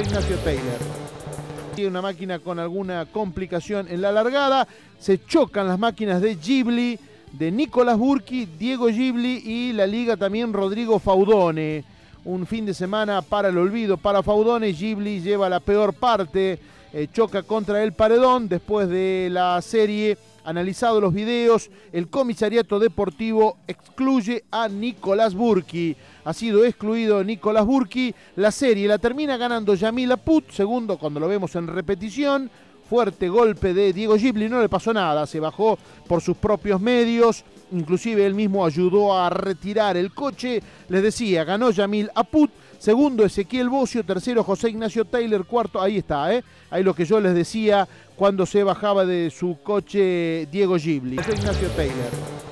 Ignacio Taylor. Tiene una máquina con alguna complicación en la largada. Se chocan las máquinas de Ghibli, de Nicolás Burki, Diego Ghibli y la liga también Rodrigo Faudone. Un fin de semana para el olvido para Faudone. Ghibli lleva la peor parte. Eh, choca contra el paredón después de la serie analizado los videos, el comisariato deportivo excluye a Nicolás Burki. Ha sido excluido Nicolás Burki. La serie la termina ganando Yamila Put, segundo cuando lo vemos en repetición. Fuerte golpe de Diego Ghibli, no le pasó nada, se bajó por sus propios medios. Inclusive él mismo ayudó a retirar el coche. Les decía, ganó Yamil Aput. Segundo, Ezequiel Bocio. Tercero, José Ignacio Taylor. Cuarto, ahí está, ¿eh? Ahí lo que yo les decía cuando se bajaba de su coche Diego Ghibli. José Ignacio Taylor.